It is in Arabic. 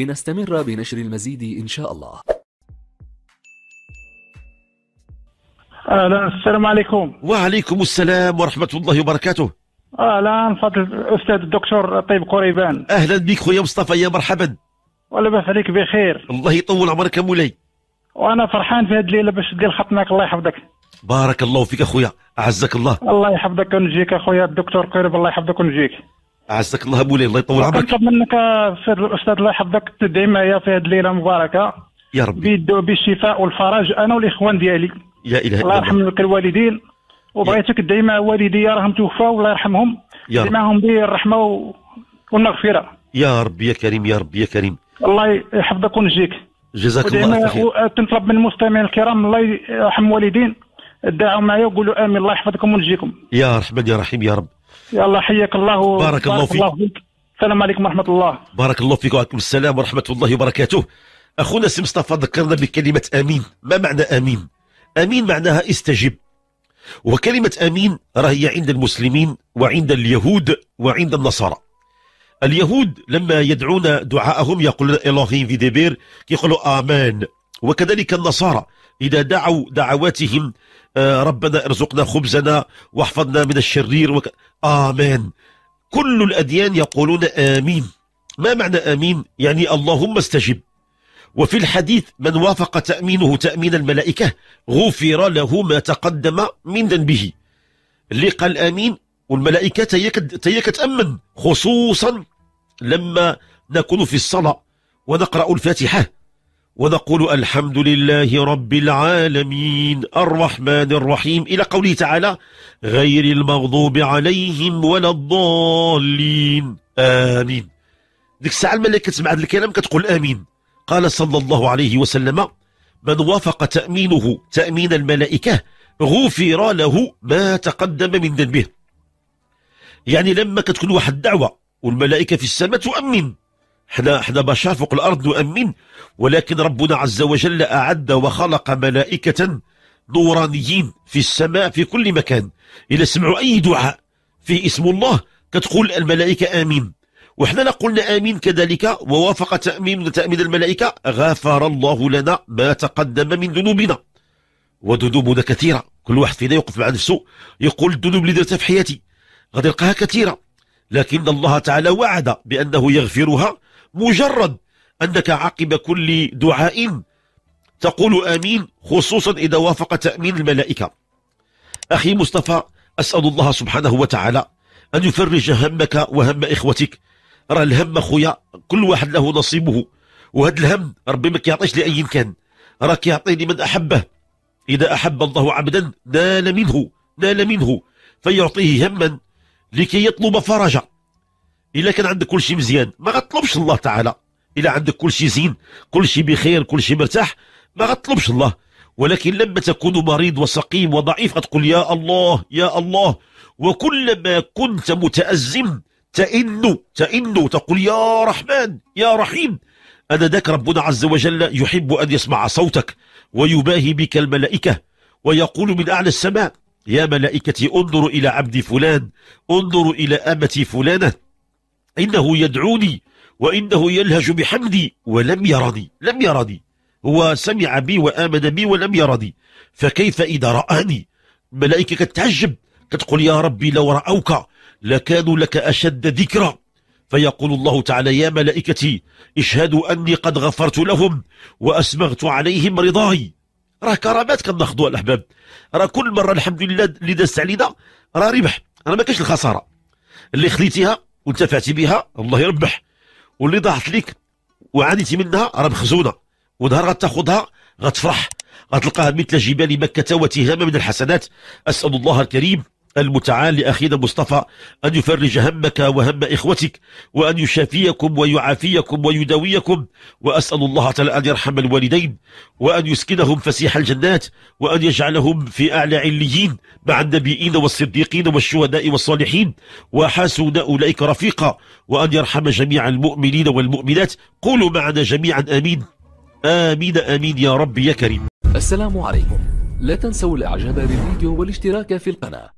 لنستمر بنشر المزيد إن شاء الله. أهلا السلام عليكم. وعليكم السلام ورحمة الله وبركاته. أهلا فضل الأستاذ الدكتور طيب قريبان. أهلا بك خويا مصطفى يا مرحبا. ولا باس عليك بخير. الله يطول عمرك يا مولاي وأنا فرحان في هذه الليلة باش دير خطناك الله يحفظك. بارك الله فيك أخويا أعزك الله. الله يحفظك ونجيك أخويا الدكتور قريب الله يحفظك ونجيك. أعزك الله مولاي الله يطول عمرك. كنطلب منك سيد الاستاذ الله يحفظك تدعي معايا في هذه الليلة المباركه يا ربي. بيدو بالشفاء والفرج أنا والإخوان ديالي. يا إله الله إلا يرحم الله لك الوالدين. وبغيتك تدعي مع والدي راهم توفاو الله يرحمهم. يا رب. معهم بالرحمه والمغفرة. يا ربي يا كريم يا ربي يا كريم. الله يحفظك ونجيك جزاك الله خير. تنطلب من المستمعين الكرام الله يرحم والدين ادعوا معايا وقولوا آمين الله يحفظكم ونجيكم يا رحمن يا رحيم يا رب. يلا حياك الله. بارك الله فيك. السلام عليكم ورحمة الله. بارك الله فيك وعليكم السلام ورحمة الله وبركاته. أخونا سي مصطفى ذكرنا بكلمة آمين. ما معنى آمين؟ آمين معناها استجب. وكلمة آمين راهي عند المسلمين وعند اليهود وعند النصارى. اليهود لما يدعون دعاءهم يقولون إلهيم في ديبير يقولوا آمان وكذلك النصارى. إذا دعوا دعواتهم آه، ربنا ارزقنا خبزنا واحفظنا من الشرير وك... آمان كل الأديان يقولون آمين. ما معنى آمين؟ يعني اللهم استجب. وفي الحديث من وافق تأمينه تأمين الملائكة غفر له ما تقدم من ذنبه. اللي قال آمين والملائكة تيك تأمن خصوصا لما نكون في الصلاة ونقرأ الفاتحة. ونقول الحمد لله رب العالمين الرحمن الرحيم إلى قوله تعالى غير المغضوب عليهم ولا الضالين. آمين. ديك الساعة الملائكة تسمع هذا الكلام كتقول آمين. قال صلى الله عليه وسلم من وافق تأمينه تأمين الملائكة غفر له ما تقدم من ذنبه. يعني لما كتكون واحد الدعوة والملائكة في السماء تؤمن. إحنا إحنا بشر فوق الأرض نؤمن ولكن ربنا عز وجل أعد وخلق ملائكة نورانيين في السماء في كل مكان. إذا سمعوا أي دعاء في اسم الله كتقول الملائكة آمين. وإحنا قلنا آمين كذلك ووافق تأمين تأمين الملائكة غفر الله لنا ما تقدم من ذنوبنا. وذنوبنا كثيرة. كل واحد فينا يوقف مع نفسه يقول الذنوب اللي درتها في حياتي غادي يلقاها كثيرة. لكن الله تعالى وعد بأنه يغفرها مجرد أنك عقب كل دعاء تقول آمين خصوصا إذا وافق تأمين الملائكة. أخي مصطفى أسأل الله سبحانه وتعالى أن يفرج همك وهم إخوتك. راه الهم أخويا كل واحد له نصيبه. وهذا الهم ربي ما كيعطيش لأي كان راه كيعطي لمن أحبه. إذا أحب الله عبدا نال منه نال منه. فيعطيه هما لكي يطلب فرجا إلا كان عندك كل شيء مزيان ما غطلبش الله تعالى. إلا عندك كل شيء زين كل شيء بخير كل شيء مرتاح ما غطلبش الله. ولكن لما تكون مريض وسقيم وضعيف غتقول يا الله يا الله. وكلما كنت متأزم تئن تئن تقول يا رحمن يا رحيم. أنا ذاك ربنا عز وجل يحب أن يسمع صوتك ويباهي بك الملائكة ويقول من أعلى السماء يا ملائكتي انظروا إلى عبد فلان انظروا إلى أمتي فلانة. إنه يدعوني وإنه يلهج بحمدي ولم يرني لم يرني هو سمع بي وآمن بي ولم يرني فكيف إذا رآني؟ ملائكة كتعجب كتقول يا ربي لو رأوك لكانوا لك أشد ذكرى فيقول الله تعالى يا ملائكتي اشهدوا أني قد غفرت لهم وأسمغت عليهم رضاي. راه كرامات كناخذوها الأحباب. راه كل مرة الحمد لله اللي دازت علينا راه ربح. راه ما الخسارة. اللي خليتيها وانتفعتي بها؟ الله يربح. واللي ضاعت لك وعانيتي منها راه مخزونه. ونهار غتاخذها غتفرح. غتلقاها مثل جبال مكة وتهامة من الحسنات. أسأل الله الكريم المتعال لأخينا مصطفى أن يفرج همك وهم إخوتك وأن يشافيكم ويعافيكم ويداويكم وأسأل الله تعالى أن يرحم الوالدين وأن يسكنهم فسيح الجنات وأن يجعلهم في أعلى عليين مع النبيين والصديقين والشهداء والصالحين وحسن أولئك رفيقا وأن يرحم جميع المؤمنين والمؤمنات. قولوا معنا جميعا آمين. آمين آمين يا رب يا كريم. السلام عليكم. لا تنسوا الإعجاب بالفيديو والاشتراك في القناة.